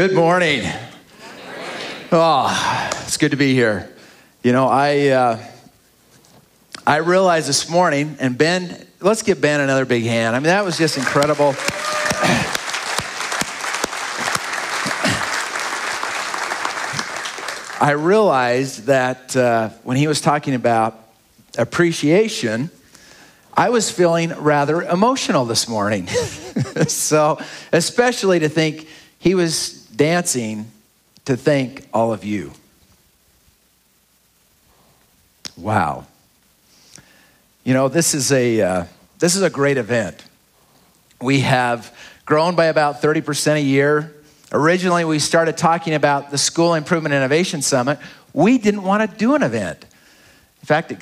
Good morning. Oh, it's good to be here. You know, I uh, I realized this morning, and Ben, let's give Ben another big hand. I mean, that was just incredible. I realized that uh, when he was talking about appreciation, I was feeling rather emotional this morning. so, especially to think he was dancing to thank all of you. Wow. You know, this is a, uh, this is a great event. We have grown by about 30% a year. Originally, we started talking about the School Improvement Innovation Summit. We didn't want to do an event. In fact,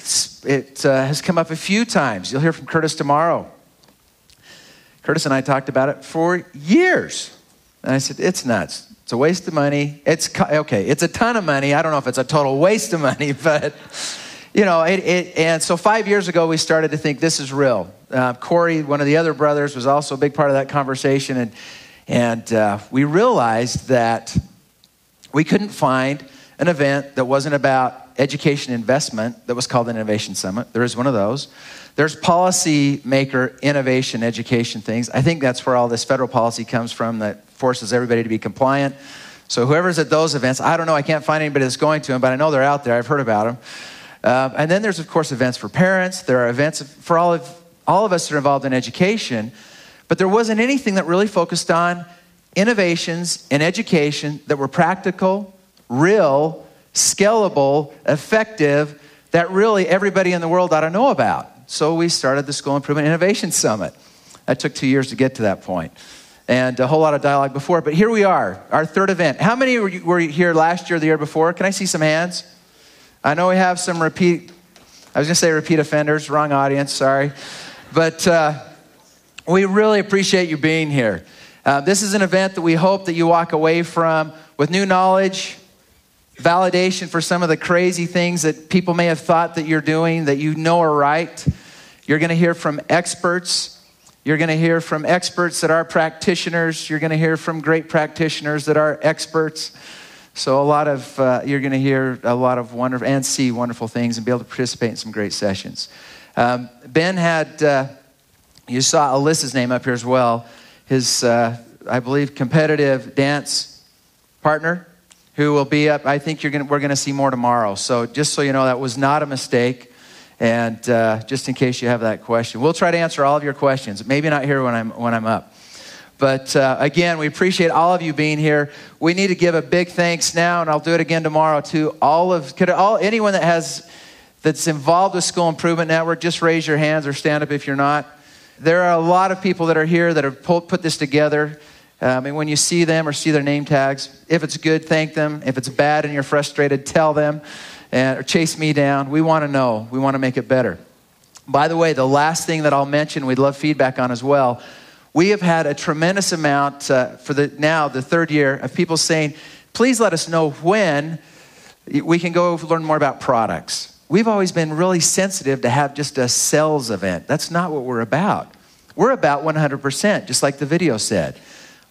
it uh, has come up a few times. You'll hear from Curtis tomorrow. Curtis and I talked about it for years. And I said, It's nuts. It's a waste of money. It's okay. It's a ton of money. I don't know if it's a total waste of money, but you know, it, it and so five years ago we started to think this is real. Uh, Corey, one of the other brothers, was also a big part of that conversation, and and uh, we realized that we couldn't find an event that wasn't about education investment that was called an innovation summit. There is one of those. There's policy maker innovation education things. I think that's where all this federal policy comes from that forces everybody to be compliant. So whoever's at those events, I don't know, I can't find anybody that's going to them, but I know they're out there. I've heard about them. Uh, and then there's, of course, events for parents. There are events for all of, all of us that are involved in education. But there wasn't anything that really focused on innovations in education that were practical, real, scalable, effective, that really everybody in the world ought to know about. So we started the School Improvement Innovation Summit. That took two years to get to that point and a whole lot of dialogue before. But here we are, our third event. How many were, were here last year, the year before? Can I see some hands? I know we have some repeat, I was going to say repeat offenders, wrong audience, sorry. But uh, we really appreciate you being here. Uh, this is an event that we hope that you walk away from with new knowledge, validation for some of the crazy things that people may have thought that you're doing that you know are right. You're going to hear from experts you're going to hear from experts that are practitioners. You're going to hear from great practitioners that are experts. So, a lot of, uh, you're going to hear a lot of wonderful and see wonderful things and be able to participate in some great sessions. Um, ben had, uh, you saw Alyssa's name up here as well, his, uh, I believe, competitive dance partner who will be up. I think you're gonna, we're going to see more tomorrow. So, just so you know, that was not a mistake. And uh, just in case you have that question, we'll try to answer all of your questions. Maybe not here when I'm, when I'm up. But uh, again, we appreciate all of you being here. We need to give a big thanks now, and I'll do it again tomorrow to all of could all anyone that has that's involved with School Improvement Network. Just raise your hands or stand up if you're not. There are a lot of people that are here that have put this together. Um, and when you see them or see their name tags, if it's good, thank them. If it's bad and you're frustrated, tell them and, or chase me down. We want to know. We want to make it better. By the way, the last thing that I'll mention, we'd love feedback on as well. We have had a tremendous amount uh, for the now the third year of people saying, "Please let us know when we can go learn more about products." We've always been really sensitive to have just a sales event. That's not what we're about. We're about 100%, just like the video said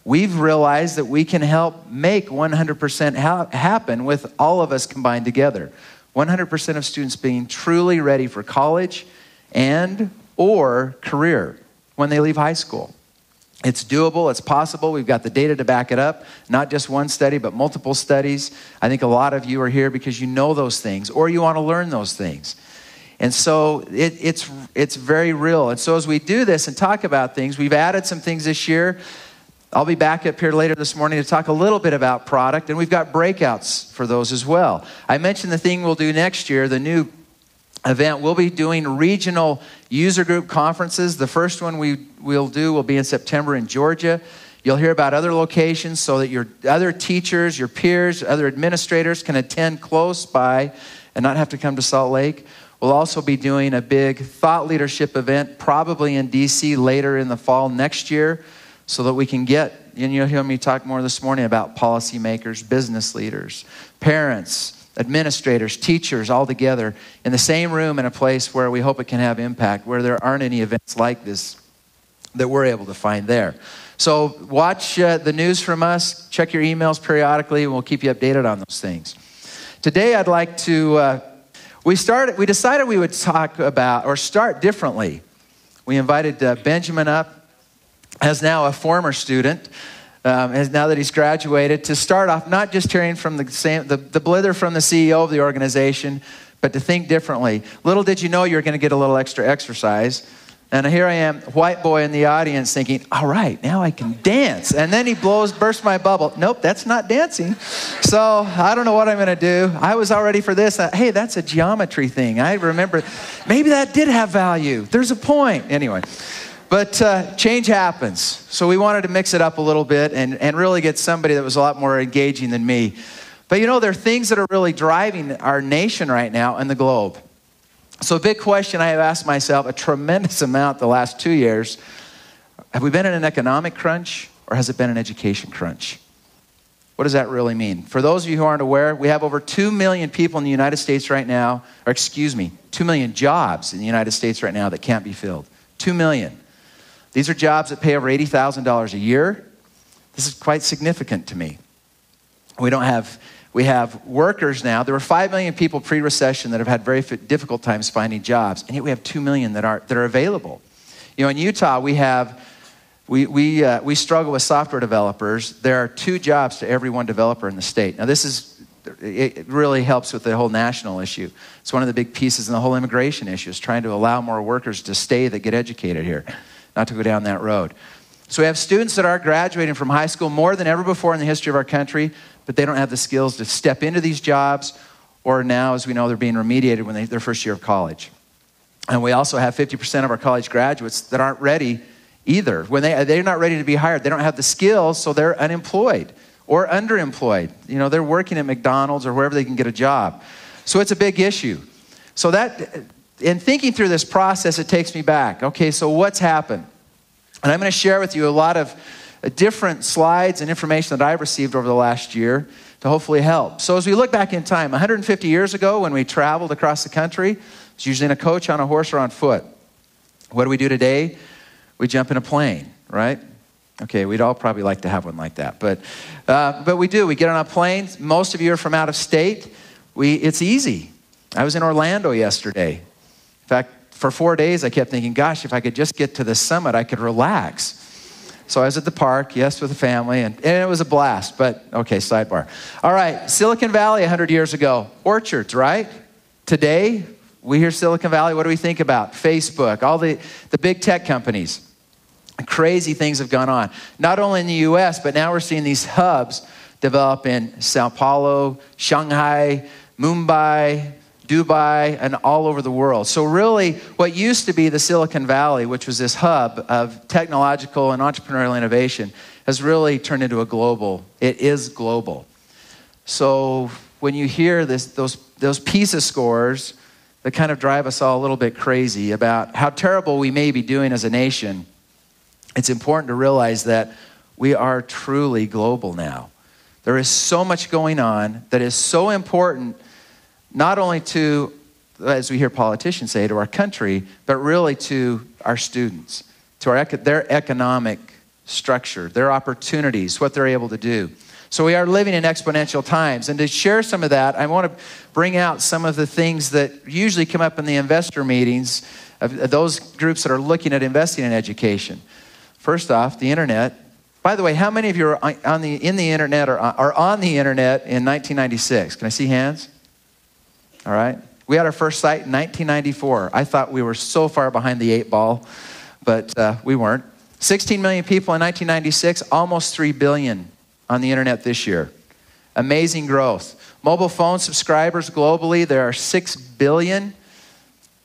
we've realized that we can help make 100% ha- happen with all of us combined together. 100% of students being truly ready for college and or career when they leave high school. It's doable, it's possible. We've got the data to back it up. Not just one study, but multiple studies. I think a lot of you are here because you know those things or you want to learn those things. And so it, it's, it's very real. And so as we do this and talk about things, we've added some things this year I'll be back up here later this morning to talk a little bit about product, and we've got breakouts for those as well. I mentioned the thing we'll do next year, the new event. We'll be doing regional user group conferences. The first one we will do will be in September in Georgia. You'll hear about other locations so that your other teachers, your peers, other administrators can attend close by and not have to come to Salt Lake. We'll also be doing a big thought leadership event, probably in DC later in the fall next year so that we can get, and you'll hear me talk more this morning about policymakers, business leaders, parents, administrators, teachers all together in the same room in a place where we hope it can have impact, where there aren't any events like this that we're able to find there. So watch uh, the news from us, check your emails periodically, and we'll keep you updated on those things. Today, I'd like to. Uh, we started. We decided we would talk about or start differently. We invited uh, Benjamin up, as now a former student, um, as now that he's graduated, to start off not just hearing from the same the, the blither from the CEO of the organization, but to think differently. Little did you know you were going to get a little extra exercise. And here I am, white boy in the audience, thinking, all right, now I can dance. And then he blows, bursts my bubble. Nope, that's not dancing. So I don't know what I'm going to do. I was all ready for this. Uh, hey, that's a geometry thing. I remember, maybe that did have value. There's a point. Anyway, but uh, change happens. So we wanted to mix it up a little bit and, and really get somebody that was a lot more engaging than me. But you know, there are things that are really driving our nation right now and the globe. So, a big question I have asked myself a tremendous amount the last two years have we been in an economic crunch or has it been an education crunch? What does that really mean? For those of you who aren't aware, we have over 2 million people in the United States right now, or excuse me, 2 million jobs in the United States right now that can't be filled. 2 million. These are jobs that pay over $80,000 a year. This is quite significant to me. We don't have we have workers now. There were 5 million people pre recession that have had very difficult times finding jobs, and yet we have 2 million that are, that are available. You know, in Utah, we have. We, we, uh, we struggle with software developers. There are two jobs to every one developer in the state. Now, this is, it really helps with the whole national issue. It's one of the big pieces in the whole immigration issue, is trying to allow more workers to stay that get educated here, not to go down that road. So we have students that are graduating from high school more than ever before in the history of our country but they don't have the skills to step into these jobs, or now, as we know, they're being remediated when they, their first year of college. And we also have 50% of our college graduates that aren't ready either. When they, they're not ready to be hired, they don't have the skills, so they're unemployed or underemployed. You know, they're working at McDonald's or wherever they can get a job. So it's a big issue. So that, in thinking through this process, it takes me back. Okay, so what's happened? And I'm going to share with you a lot of different slides and information that I've received over the last year to hopefully help. So, as we look back in time, 150 years ago when we traveled across the country, it's usually in a coach, on a horse, or on foot. What do we do today? We jump in a plane, right? Okay, we'd all probably like to have one like that, but, uh, but we do. We get on a plane. Most of you are from out of state. We, it's easy. I was in Orlando yesterday. In fact, for four days, I kept thinking, gosh, if I could just get to the summit, I could relax. So I was at the park, yes, with the family, and, and it was a blast, but okay, sidebar. All right, Silicon Valley 100 years ago, orchards, right? Today, we hear Silicon Valley, what do we think about? Facebook, all the, the big tech companies. Crazy things have gone on. Not only in the US, but now we're seeing these hubs develop in Sao Paulo, Shanghai, Mumbai, Dubai, and all over the world. So, really, what used to be the Silicon Valley, which was this hub of technological and entrepreneurial innovation, has really turned into a global. It is global. So, when you hear this, those, those PISA scores that kind of drive us all a little bit crazy about how terrible we may be doing as a nation, it's important to realize that we are truly global now. There is so much going on that is so important not only to, as we hear politicians say, to our country, but really to our students, to our, their economic structure, their opportunities, what they're able to do. So we are living in exponential times. And to share some of that, I want to bring out some of the things that usually come up in the investor meetings of those groups that are looking at investing in education. First off, the internet. By the way, how many of you are on the, in the internet or are on the internet in 1996? Can I see hands? All right? We had our first site in 1994. I thought we were so far behind the eight ball, but uh, we weren't. 16 million people in 1996, almost 3 billion on the internet this year. Amazing growth. Mobile phone subscribers globally, there are 6 billion.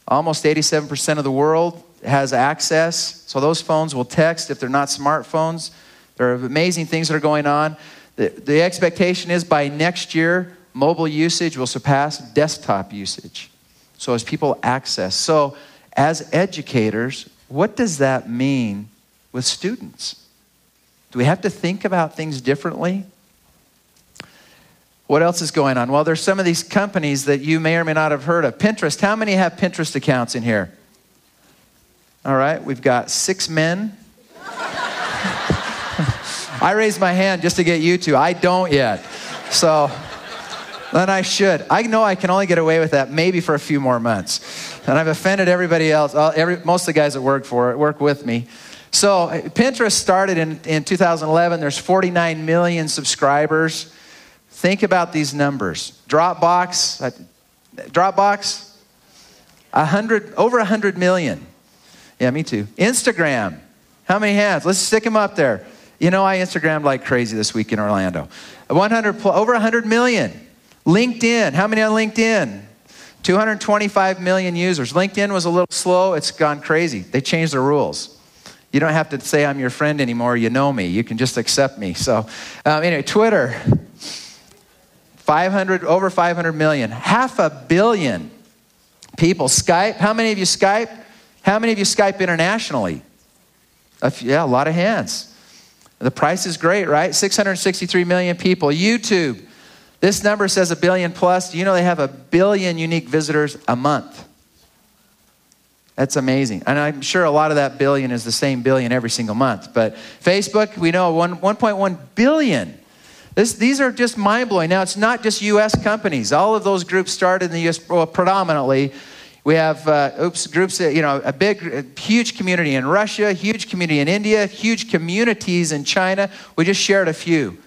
Almost 87% of the world has access. So those phones will text if they're not smartphones. There are amazing things that are going on. The, the expectation is by next year, mobile usage will surpass desktop usage. So, as people access. So, as educators, what does that mean with students? Do we have to think about things differently? What else is going on? Well, there's some of these companies that you may or may not have heard of. Pinterest, how many have Pinterest accounts in here? All right, we've got six men I raised my hand just to get you to. I don't yet. So then I should. I know I can only get away with that maybe for a few more months. And I've offended everybody else, uh, every, most of the guys that work for it, work with me. So uh, Pinterest started in, in 2011. There's 49 million subscribers. Think about these numbers. Dropbox, uh, Dropbox, 100, over 100 million. Yeah, me too. Instagram, how many hands? Let's stick them up there. You know, I Instagrammed like crazy this week in Orlando. 100, over 100 million. LinkedIn, how many on LinkedIn? 225 million users. LinkedIn was a little slow, it's gone crazy. They changed the rules. You don't have to say I'm your friend anymore, you know me. You can just accept me. So, um, anyway, Twitter, 500, over 500 million, half a billion people. Skype, how many of you Skype? How many of you Skype internationally? A few, yeah, a lot of hands. The price is great, right? 663 million people. YouTube, this number says a billion plus. You know they have a billion unique visitors a month? That's amazing. And I'm sure a lot of that billion is the same billion every single month. But Facebook, we know 1, 1.1 billion. This, these are just mind blowing. Now, it's not just U.S. companies. All of those groups started in the U.S. Well, predominantly. We have uh, oops groups. You know, a big, a huge community in Russia, huge community in India, huge communities in China. We just shared a few.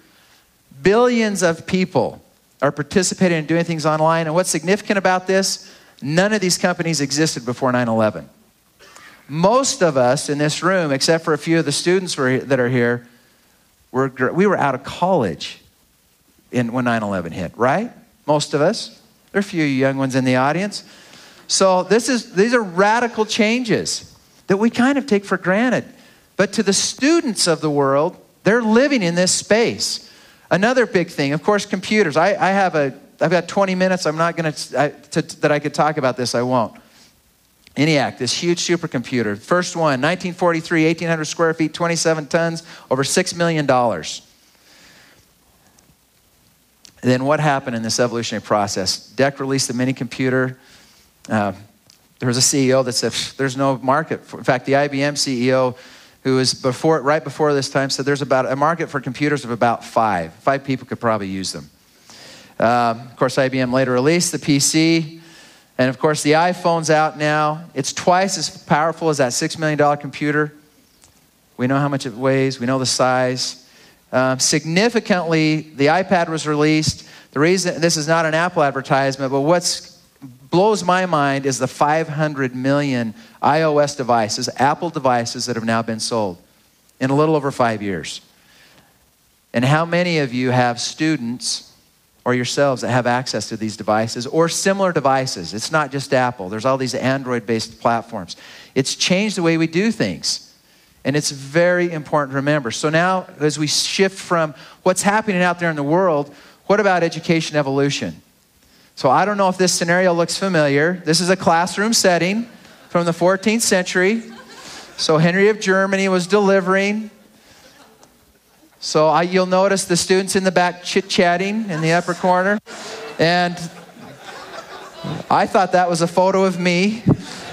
Billions of people are participating in doing things online. And what's significant about this? None of these companies existed before 9 11. Most of us in this room, except for a few of the students that are here, were, we were out of college in, when 9 11 hit, right? Most of us. There are a few young ones in the audience. So this is, these are radical changes that we kind of take for granted. But to the students of the world, they're living in this space. Another big thing, of course, computers. I, I have a, I've got 20 minutes. I'm not going to, that I could talk about this. I won't. ENIAC, this huge supercomputer. First one, 1943, 1,800 square feet, 27 tons, over $6 million. Then what happened in this evolutionary process? DEC released the mini computer. Uh, there was a CEO that said, there's no market. For, in fact, the IBM CEO who was before, right before this time, said there's about a market for computers of about five. Five people could probably use them. Um, of course, IBM later released the PC. And of course, the iPhone's out now. It's twice as powerful as that $6 million computer. We know how much it weighs, we know the size. Um, significantly, the iPad was released. The reason this is not an Apple advertisement, but what's blows my mind is the 500 million iOS devices, Apple devices that have now been sold in a little over five years. And how many of you have students or yourselves that have access to these devices or similar devices? It's not just Apple, there's all these Android based platforms. It's changed the way we do things. And it's very important to remember. So now, as we shift from what's happening out there in the world, what about education evolution? So I don't know if this scenario looks familiar. This is a classroom setting from the 14th century. So Henry of Germany was delivering. So I, you'll notice the students in the back chit chatting in the upper corner. And I thought that was a photo of me.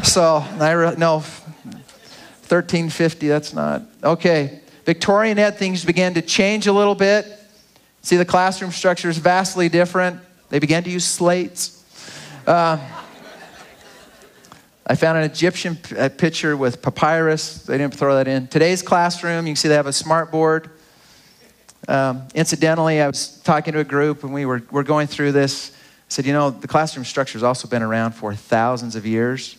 So I re- no, 1350, that's not. Okay. Victorian ed, things began to change a little bit. See, the classroom structure is vastly different. They began to use slates. Uh, I found an Egyptian uh, picture with papyrus. They didn't throw that in. Today's classroom, you can see they have a smart board. Um, incidentally, I was talking to a group and we were, were going through this. I said, you know, the classroom structure has also been around for thousands of years.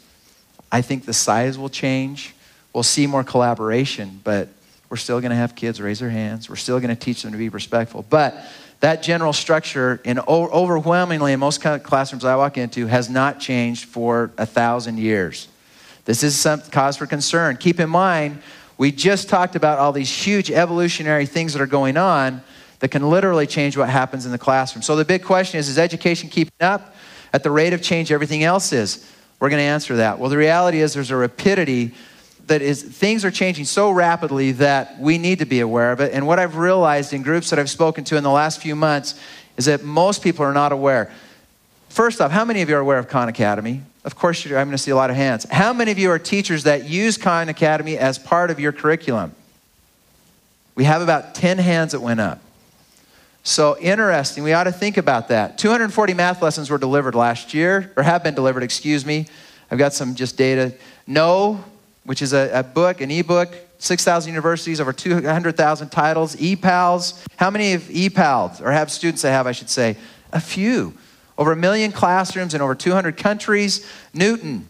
I think the size will change. We'll see more collaboration, but we're still going to have kids raise their hands. We're still going to teach them to be respectful. But that general structure, in overwhelmingly in most classrooms I walk into, has not changed for a thousand years. This is some cause for concern. Keep in mind, we just talked about all these huge evolutionary things that are going on that can literally change what happens in the classroom. So the big question is is education keeping up at the rate of change everything else is? We're going to answer that. Well, the reality is there's a rapidity that is things are changing so rapidly that we need to be aware of it. And what I've realized in groups that I've spoken to in the last few months is that most people are not aware. First off, how many of you are aware of Khan Academy? Of course, I'm going to see a lot of hands. How many of you are teachers that use Khan Academy as part of your curriculum? We have about 10 hands that went up. So interesting. We ought to think about that. 240 math lessons were delivered last year, or have been delivered, excuse me. I've got some just data. No, which is a, a book, an ebook, 6,000 universities, over 200,000 titles. EPALS, how many have EPALs, or have students that have, I should say? A few. Over a million classrooms in over 200 countries. Knewton,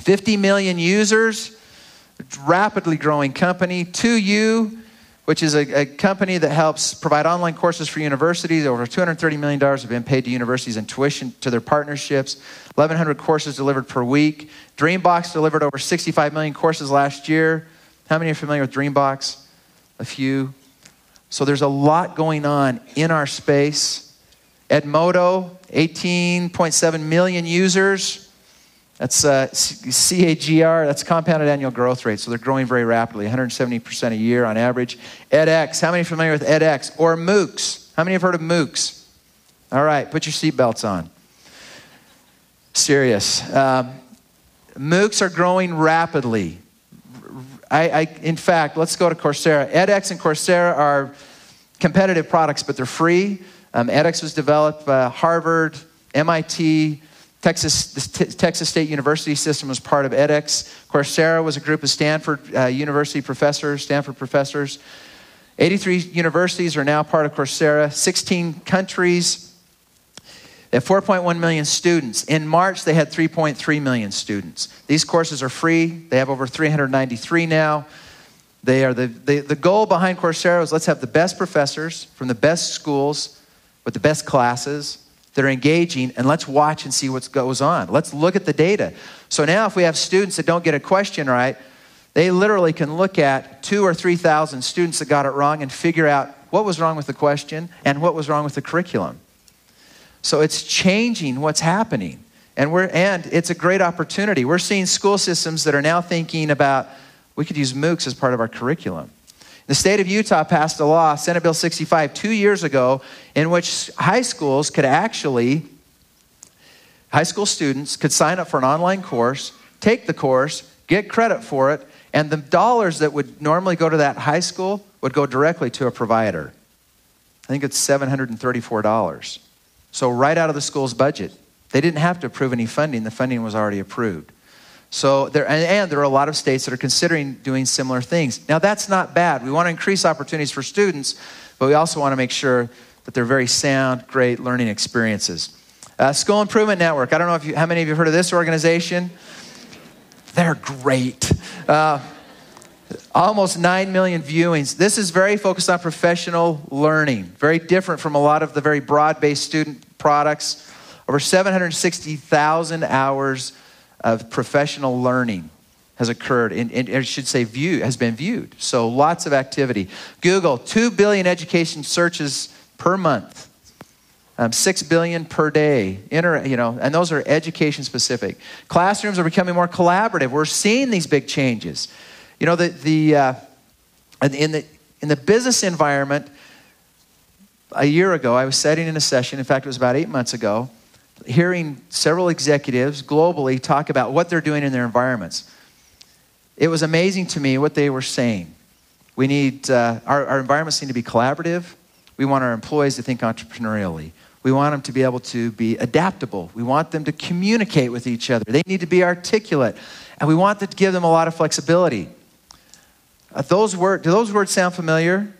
50 million users, rapidly growing company. 2U, which is a, a, company that helps provide online courses for universities. Over $230 million have been paid to universities in tuition to their partnerships. 1,100 courses delivered per week. Dreambox delivered over 65 million courses last year. How many are familiar with Dreambox? A few. So there's a lot going on in our space. Edmodo, 18.7 million users. That's uh, CAGR, that's compounded annual growth rate. So they're growing very rapidly, 170% a year on average. edX, how many are familiar with edX? Or MOOCs? How many have heard of MOOCs? All right, put your seatbelts on. Serious. Um, MOOCs are growing rapidly. I, I, in fact, let's go to Coursera. edX and Coursera are competitive products, but they're free. Um, edX was developed by Harvard, MIT, Texas, the Texas State University system was part of edX. Coursera was a group of Stanford uh, University professors, Stanford professors. 83 universities are now part of Coursera, 16 countries. Have 4.1 million students. In March, they had 3.3 million students. These courses are free. They have over 393 now. They are the, the, the goal behind Coursera is let's have the best professors from the best schools with the best classes that are engaging, and let's watch and see what goes on. Let's look at the data. So now, if we have students that don't get a question right, they literally can look at two or 3,000 students that got it wrong and figure out what was wrong with the question and what was wrong with the curriculum. So it's changing what's happening. And, we're, and it's a great opportunity. We're seeing school systems that are now thinking about we could use MOOCs as part of our curriculum. The state of Utah passed a law, Senate Bill 65, two years ago, in which high schools could actually, high school students could sign up for an online course, take the course, get credit for it, and the dollars that would normally go to that high school would go directly to a provider. I think it's $734. So, right out of the school's budget. They didn't have to approve any funding, the funding was already approved. So there, and there are a lot of states that are considering doing similar things. Now that's not bad. We want to increase opportunities for students, but we also want to make sure that they're very sound, great learning experiences. Uh, School Improvement Network. I don't know if you, how many of you have heard of this organization. They're great. Uh, almost 9 million viewings. This is very focused on professional learning, very different from a lot of the very broad based student products. Over 760,000 hours of professional learning has occurred, and, and, I should say, view has been viewed. So lots of activity. Google, 2 billion education searches per month. Um, six billion per day, Inter, you know, and those are education specific. Classrooms are becoming more collaborative. We're seeing these big changes. You know, the, the uh, in the in the business environment, a year ago, I was sitting in a session. In fact, it was about eight months ago, hearing several executives globally talk about what they're doing in their environments. It was amazing to me what they were saying. We need, uh, our, our environments need to be collaborative. We want our employees to think entrepreneurially. We want them to be able to be adaptable. We want them to communicate with each other. They need to be articulate. And we want to give them a lot of flexibility. Uh, those word, do those words sound familiar?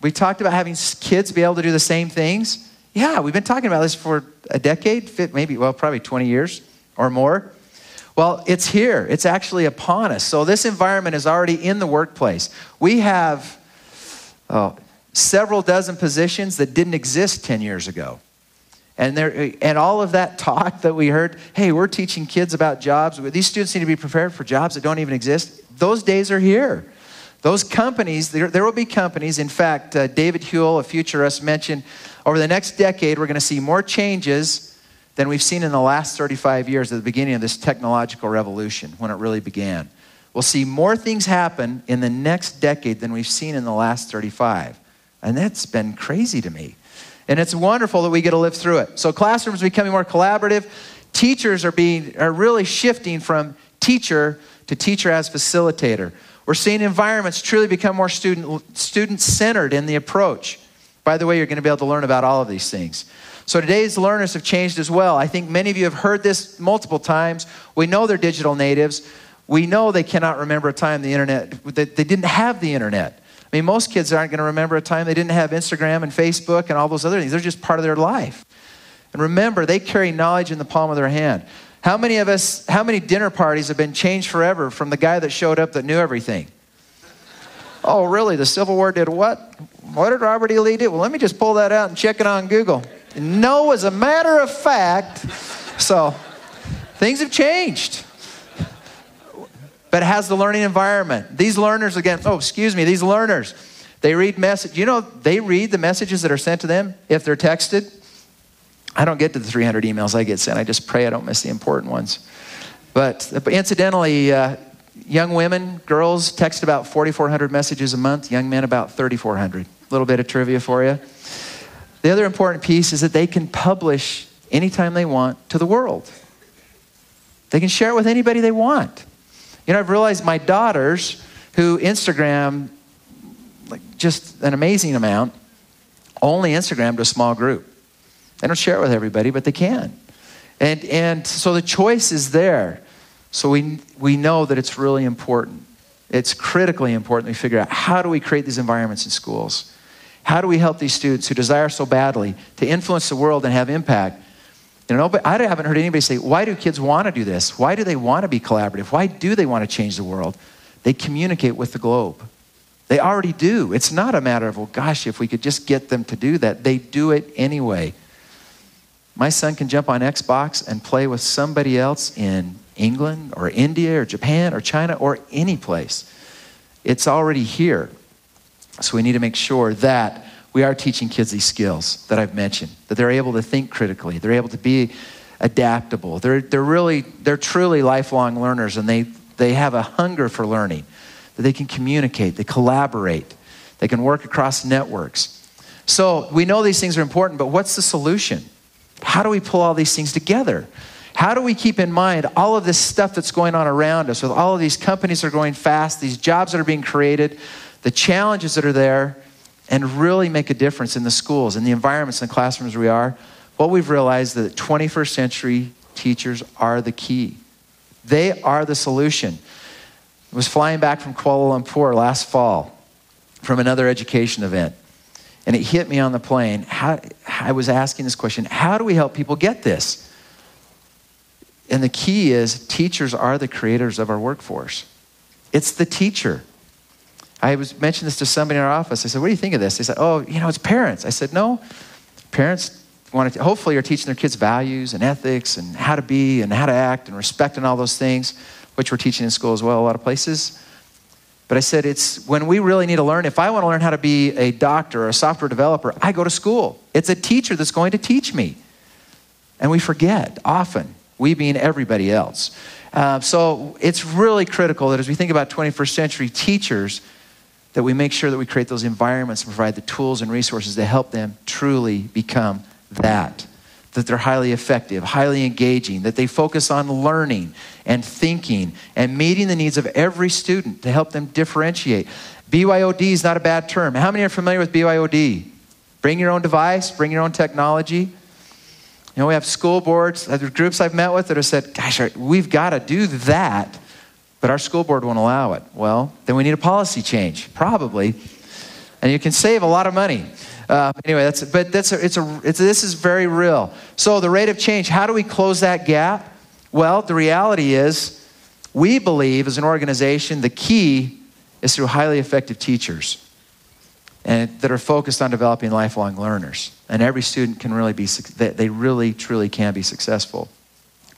We talked about having kids be able to do the same things. Yeah, we've been talking about this for a decade, maybe, well, probably 20 years or more. Well, it's here. It's actually upon us. So this environment is already in the workplace. We have oh, several dozen positions that didn't exist 10 years ago. And, there, uh, and all of that talk that we heard, hey, we're teaching kids about jobs. These students need to be prepared for jobs that don't even exist. Those days are here. Those companies, there, there will be companies. In fact, uh, David Houle, a futurist, mentioned over the next decade, we're going to see more changes than we've seen in the last 35 years at the beginning of this technological revolution when it really began. We'll see more things happen in the next decade than we've seen in the last 35. And that's been crazy to me. And it's wonderful that we get to live through it. So classrooms are becoming more collaborative. Teachers are being are really shifting from teacher to teacher as facilitator. We're seeing environments truly become more student, student centered in the approach. By the way, you're going to be able to learn about all of these things. So today's learners have changed as well. I think many of you have heard this multiple times. We know they're digital natives. We know they cannot remember a time the internet, that they didn't have the internet. I mean, most kids aren't going to remember a time they didn't have Instagram and Facebook and all those other things. They're just part of their life. And remember, they carry knowledge in the palm of their hand. How many of us, how many dinner parties have been changed forever from the guy that showed up that knew everything? Oh, really? The Civil War did what? What did Robert E. Lee do? Well, let me just pull that out and check it on Google. No, as a matter of fact. So, things have changed but has the learning environment. These learners, again, oh, excuse me, these learners, they read message. You know, they read the messages that are sent to them if they're texted. I don't get to the 300 emails I get sent. I just pray I don't miss the important ones. But incidentally, uh, young women, girls text about 4,400 messages a month. Young men about 3,400. A little bit of trivia for you. The other important piece is that they can publish anytime they want to the world. They can share it with anybody they want. You know, I've realized my daughters, who Instagram like just an amazing amount, only Instagram to a small group. They don't share it with everybody, but they can. And, and so the choice is there. So we, we know that it's really important. It's critically important we figure out how do we create these environments in schools? How do we help these students who desire so badly to influence the world and have impact you know, but I haven't heard anybody say, why do kids want to do this? Why do they want to be collaborative? Why do they want to change the world? They communicate with the globe. They already do. It's not a matter of, well, gosh, if we could just get them to do that. They do it anyway. My son can jump on Xbox and play with somebody else in England or India or Japan or China or any place. It's already here. So we need to make sure that we are teaching kids these skills that I've mentioned, that they're able to think critically, they're able to be adaptable. They're, they're really, they're truly lifelong learners and they, they have a hunger for learning, that they can communicate, they collaborate, they can work across networks. So we know these things are important, but what's the solution? How do we pull all these things together? How do we keep in mind all of this stuff that's going on around us with all of these companies that are going fast, these jobs that are being created, the challenges that are there, and really make a difference in the schools, in the environments, in the classrooms we are, what we've realized that 21st century teachers are the key. They are the solution. I was flying back from Kuala Lumpur last fall from another education event, and it hit me on the plane. How, I was asking this question how do we help people get this? And the key is teachers are the creators of our workforce. It's the teacher. I was mentioned this to somebody in our office. I said, What do you think of this? They said, Oh, you know, it's parents. I said, No. Parents want to, hopefully, are teaching their kids values and ethics and how to be and how to act and respect and all those things, which we're teaching in school as well, a lot of places. But I said, it's when we really need to learn. If I want to learn how to be a doctor or a software developer, I go to school. It's a teacher that's going to teach me. And we forget often, we being everybody else. Uh, so it's really critical that as we think about 21st century teachers, that we make sure that we create those environments and provide the tools and resources to help them truly become that. That they're highly effective, highly engaging, that they focus on learning and thinking and meeting the needs of every student to help them differentiate. BYOD is not a bad term. How many are familiar with BYOD? Bring your own device, bring your own technology. You know, we have school boards, uh, other groups I've met with that have said, gosh, we've got to do that but our school board won't allow it. Well, then we need a policy change, probably. And you can save a lot of money. Uh, anyway, that's, but that's a, it's a, it's, this is very real. So, the rate of change, how do we close that gap? Well, the reality is, we believe as an organization, the key is through highly effective teachers and that are focused on developing lifelong learners. And every student can really be, they really, truly can be successful.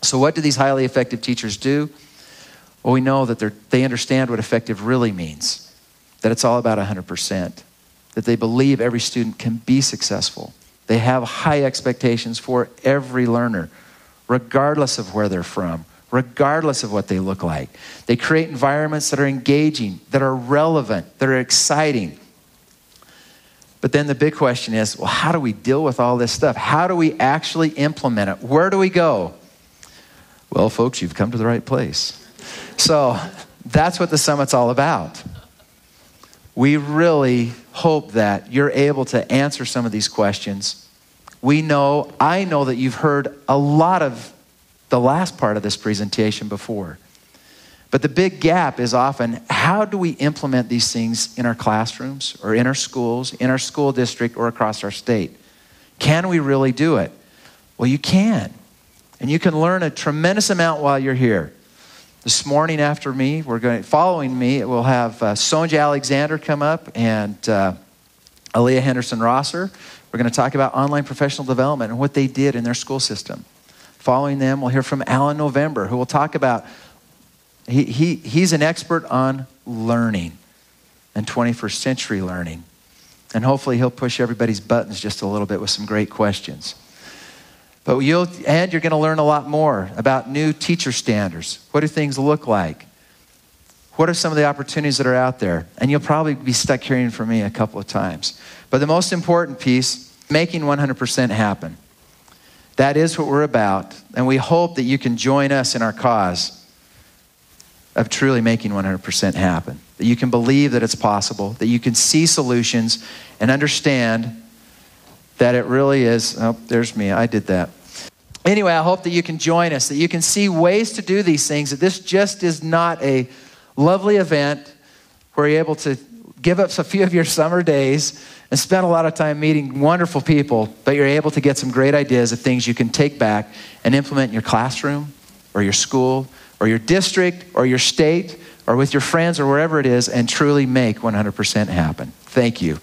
So, what do these highly effective teachers do? Well, we know that they understand what effective really means, that it's all about 100%, that they believe every student can be successful. They have high expectations for every learner, regardless of where they're from, regardless of what they look like. They create environments that are engaging, that are relevant, that are exciting. But then the big question is well, how do we deal with all this stuff? How do we actually implement it? Where do we go? Well, folks, you've come to the right place. So That's what the summit's all about. We really hope that you're able to answer some of these questions. We know, I know that you've heard a lot of the last part of this presentation before. But the big gap is often how do we implement these things in our classrooms or in our schools, in our school district, or across our state? Can we really do it? Well, you can. And you can learn a tremendous amount while you're here. This morning after me, we're going following me, we'll have uh, Sonja Alexander come up and uh, Aaliyah Henderson Rosser. We're going to talk about online professional development and what they did in their school system. Following them, we'll hear from Alan November, who will talk about, he, he, he's an expert on learning and 21st century learning. And hopefully he'll push everybody's buttons just a little bit with some great questions. But you'll, and you're going to learn a lot more about new teacher standards. What do things look like? What are some of the opportunities that are out there? And you'll probably be stuck hearing from me a couple of times. But the most important piece, making 100% happen. That is what we're about. And we hope that you can join us in our cause of truly making 100% happen. That you can believe that it's possible, that you can see solutions and understand that it really is. Oh, there's me. I did that. Anyway, I hope that you can join us, that you can see ways to do these things, that this just is not a lovely event where you're able to give up a few of your summer days and spend a lot of time meeting wonderful people, but you're able to get some great ideas of things you can take back and implement in your classroom or your school or your district or your state or with your friends or wherever it is and truly make 100% happen. Thank you.